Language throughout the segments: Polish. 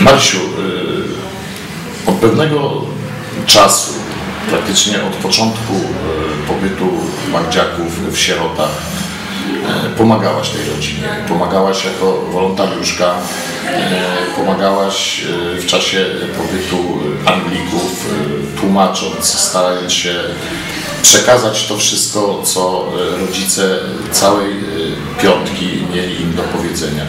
Marysiu, od pewnego czasu, praktycznie od początku pobytu Magdziaków w Sierotach, pomagałaś tej rodzinie, pomagałaś jako wolontariuszka, pomagałaś w czasie pobytu Anglików, tłumacząc, starając się przekazać to wszystko, co rodzice całej piątki mieli im do powiedzenia.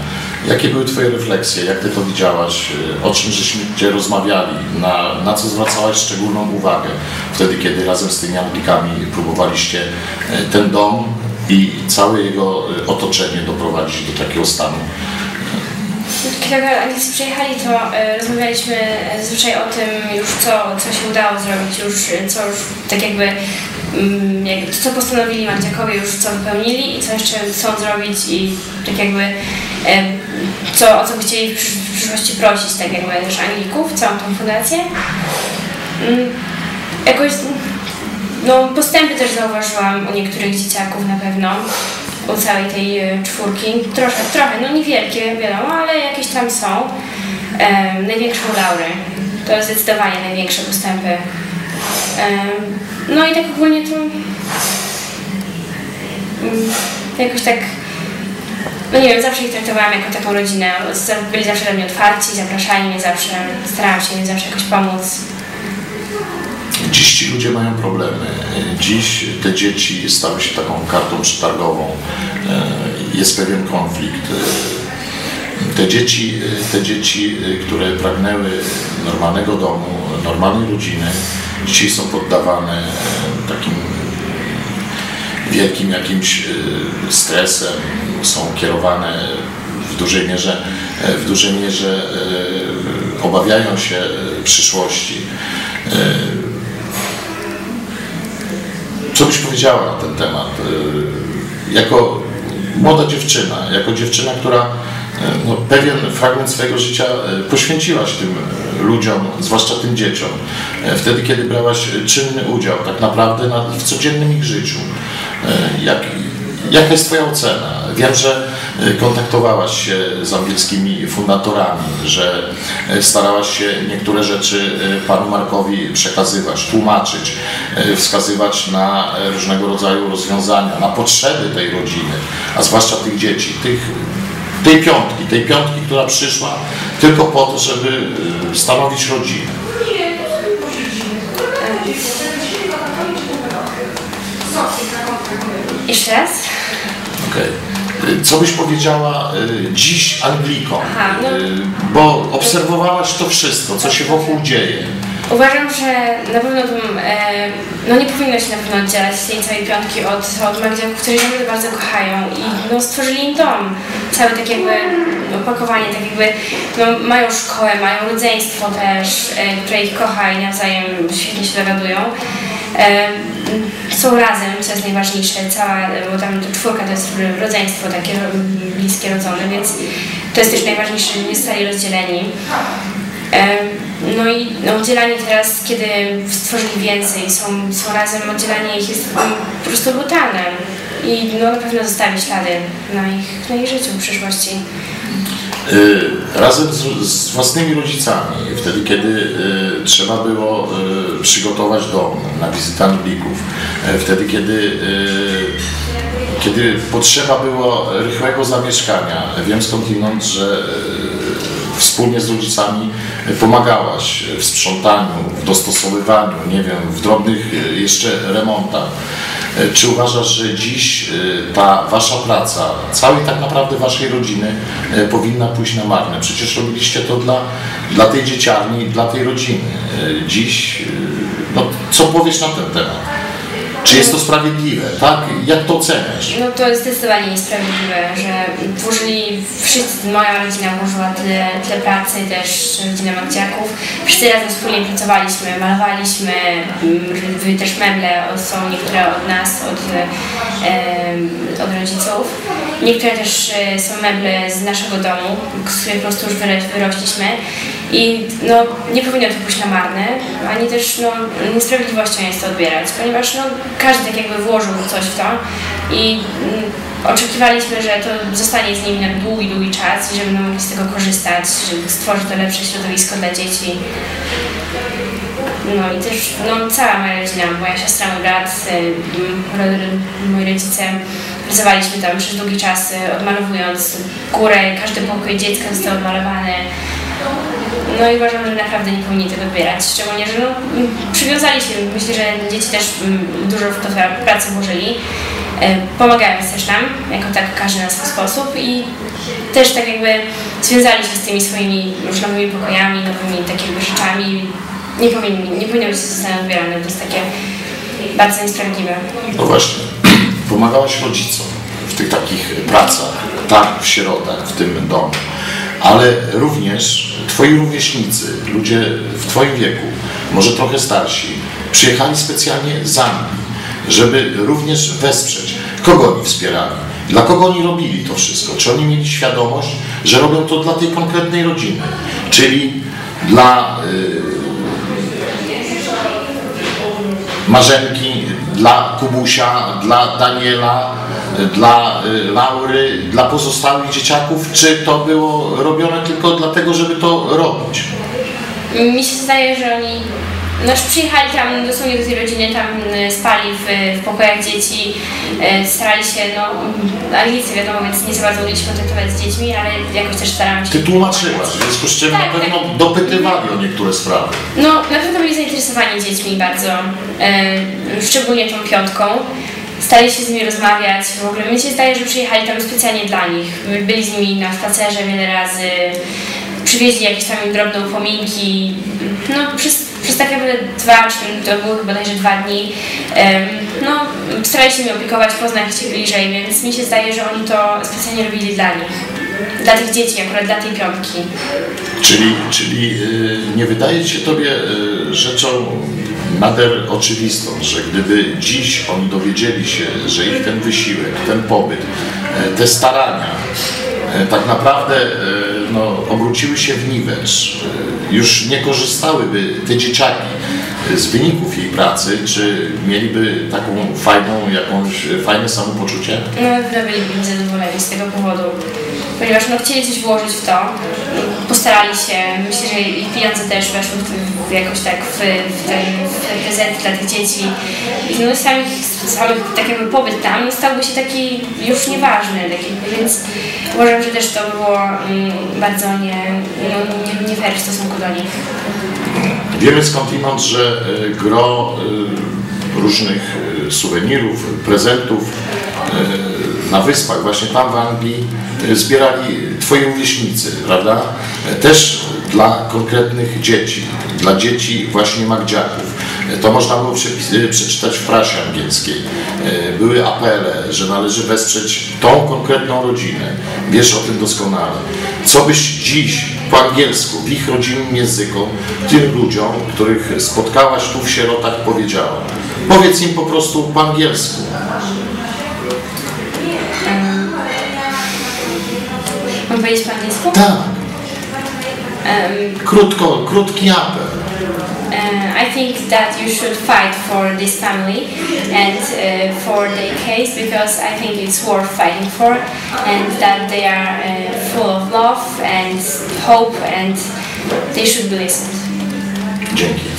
Jakie były Twoje refleksje? Jak Ty to widziałaś? O czym żeśmy Cię rozmawiali? Na, na co zwracałaś szczególną uwagę wtedy, kiedy razem z tymi Anglikami próbowaliście ten dom i całe jego otoczenie doprowadzić do takiego stanu? Kiedy Anglicy przyjechali, to e, rozmawialiśmy zazwyczaj o tym już, co, co się udało zrobić, już co już tak jakby mm, co postanowili Magdziakowie, już co wypełnili i co jeszcze chcą zrobić i tak jakby e, co, o co chcieli w przyszłości prosić, tak jakby też Anglików, całą tą fundację. Mm, jakoś no, postępy też zauważyłam u niektórych dzieciaków na pewno, u całej tej e, czwórki. Trochę, trochę, no niewielkie wiadomo, ale jakieś tam są. Um, największą Laury. To zdecydowanie największe postępy. Um, no i tak ogólnie to um, jakoś tak no nie wiem, zawsze ich traktowałam jako taką rodzinę. Byli zawsze dla mnie otwarci, zapraszali mnie zawsze, starałam się im zawsze jakoś pomóc. Dziś ci ludzie mają problemy. Dziś te dzieci stały się taką kartą przetargową. Jest pewien konflikt. Te dzieci, te dzieci, które pragnęły normalnego domu, normalnej rodziny, dzisiaj są poddawane takim wielkim jakimś stresem, są kierowane w dużej mierze, w dużej mierze obawiają się przyszłości. Co byś powiedziała na ten temat? Jako młoda dziewczyna, jako dziewczyna, która no, pewien fragment swojego życia poświęciłaś tym ludziom, zwłaszcza tym dzieciom, wtedy, kiedy brałaś czynny udział tak naprawdę w codziennym ich życiu. Jak, jaka jest Twoja ocena? Wiem, że kontaktowałaś się z angielskimi fundatorami, że starałaś się niektóre rzeczy panu Markowi przekazywać, tłumaczyć, wskazywać na różnego rodzaju rozwiązania, na potrzeby tej rodziny, a zwłaszcza tych dzieci, tych, tej piątki, tej piątki, która przyszła tylko po to, żeby stanowić rodzinę. Jeszcze raz? Okej. Okay. Co byś powiedziała y, dziś Anglikom? Aha, no. Y, bo obserwowałaś to wszystko, co się wokół dzieje. Uważam, że na pewno e, no nie powinno się na pewno oddzielać tej całej piątki od, od Magdziaków, którzy naprawdę bardzo kochają i no, stworzyli im dom. Całe tak jakby opakowanie, tak jakby no, mają szkołę, mają rodzeństwo też, e, które ich kocha i nawzajem świetnie się dogadują. Są razem, co jest najważniejsze, cała, bo tam czwórka to jest rodzeństwo takie bliskie, rodzone, więc to jest też najważniejsze, nie stali rozdzieleni. No i no, oddzielanie teraz, kiedy stworzyli więcej, są, są razem, oddzielanie ich jest po prostu brutalne i no, na pewno zostawi ślady na ich, na ich życiu w przyszłości. Razem z, z, własnymi rodzicami, wtedy kiedy y, trzeba było y, przygotować dom na wizytę Anglików, y, wtedy kiedy, kiedy potrzeba było rychłego zamieszkania. Wiem skądinąd, że wspólnie z rodzicami pomagałaś w sprzątaniu, w dostosowywaniu, nie wiem, w drobnych jeszcze remontach. Czy uważasz, że dziś ta wasza praca, całej tak naprawdę waszej rodziny powinna pójść na marne? Przecież robiliście to dla, dla tej dzieciarni, dla tej rodziny. Dziś, no, co powiesz na ten temat? Czy jest to sprawiedliwe, tak? Jak to oceniasz? No to jest zdecydowanie niesprawiedliwe, że włożyli wszyscy, moja rodzina włożyła tyle, tyle pracy, też rodzina Magdziaków. Wszyscy razem wspólnie pracowaliśmy, malowaliśmy, też meble są niektóre od nas, od, e, od rodziców. Niektóre też są meble z naszego domu, z których po prostu już wyrośliśmy. I no, nie powinno to pójść na marne, ani też no, niesprawiedliwością jest to odbierać, ponieważ no, każdy tak jakby włożył coś w to i oczekiwaliśmy, że to zostanie z nimi na długi, długi czas i że będą mogli z tego korzystać, że stworzy to lepsze środowisko dla dzieci. No i też no, cała moja rodzina, moja siostra, mój brat, y, moi rodzice, pracowaliśmy tam przez długi czas, y, odmalowując górę, każdy pokój dziecka został odmalowany. No i uważam, że naprawdę nie powinni tego odbierać, szczególnie, że no, przywiązali się, myślę, że dzieci też mm, dużo w to pracę włożyli, e, pomagając też nam, jako tak każdy na swój sposób i też tak jakby związali się z tymi swoimi już nowymi pokojami, nowymi takimi rzeczami. Nie powinni, nie powinno być zostaną odbierane, to jest takie bardzo niesprawiedliwe. No właśnie, pomagałaś rodzicom w tych takich pracach, tak, w sierotach, w tym domu ale również Twoi rówieśnicy, ludzie w Twoim wieku, może trochę starsi, przyjechali specjalnie z Anglii, żeby również wesprzeć. Kogo oni wspierali? Dla kogo oni robili to wszystko? Czy oni mieli świadomość, że robią to dla tej konkretnej rodziny? Czyli dla yy, Marzenki, dla Kubusia, dla Daniela, dla y, Laury, dla pozostałych dzieciaków, czy to było robione tylko dlatego, żeby to robić? Mi się zdaje, że oni znaczy przyjechali tam dosłownie do tej rodziny, tam y, spali w, w pokojach dzieci, y, starali się, no Anglicy wiadomo, więc nie za bardzo umieli się kontaktować z dziećmi, ale jakoś też starałam się... Ty tłumaczyłaś, w związku z czym tak, na pewno tak. dopytywali o niektóre sprawy. No, na pewno byli zainteresowani dziećmi bardzo, szczególnie tą piątką stali się z nimi rozmawiać. W ogóle mi się zdaje, że przyjechali tam specjalnie dla nich. Byli z nimi na spacerze wiele razy, przywieźli jakieś tam drobne upominki. No, przez, przez tak jakby dwa, czy to było chyba bodajże dwa dni, no, starali się mi opiekować, poznać się bliżej, więc mi się zdaje, że oni to specjalnie robili dla nich. Dla tych dzieci, akurat dla tej piątki. Czyli, czyli yy, nie wydaje się Tobie yy, rzeczą nader oczywistą, że gdyby dziś oni dowiedzieli się, że ich ten wysiłek, ten pobyt, e, te starania tak naprawdę no, obróciły się w niwecz, już nie korzystałyby te dzieciaki z wyników jej pracy, czy mieliby taką fajną, jakąś fajne samopoczucie? No, pewno byliby zadowoleni z tego powodu ponieważ no, chcieli coś włożyć w to, postarali się, myślę, że ich pieniądze też weszły w, w jakoś tak w, w, ten, w prezent dla tych dzieci. I no sam, sam tak jakby pobyt tam stałby się taki już nieważny, taki, więc uważam, że też to było mm, bardzo nie, no, nie, nie fair w stosunku do nich. Wiemy skądinąd, że e, gro e, różnych e, suwenirów, prezentów na wyspach, właśnie tam w Anglii zbierali Twoi rówieśnicy, prawda? E, też dla konkretnych dzieci, dla dzieci właśnie Magdziaków. E, to można było przeczytać w prasie angielskiej. Były apele, że należy wesprzeć tą konkretną rodzinę. Wiesz o tym doskonale. Co byś dziś po angielsku, w ich rodzinnym języku, tym ludziom, których spotkałaś tu w sierotach, powiedziała? Powiedz im po prostu po angielsku. Mam po angielsku? Tak. Um, Krótko, krótki apel. Uh, I think that you should fight for this family and uh, for their case because I think it's worth fighting for and that they are uh, full of love and hope and they should be listened. Dzięki.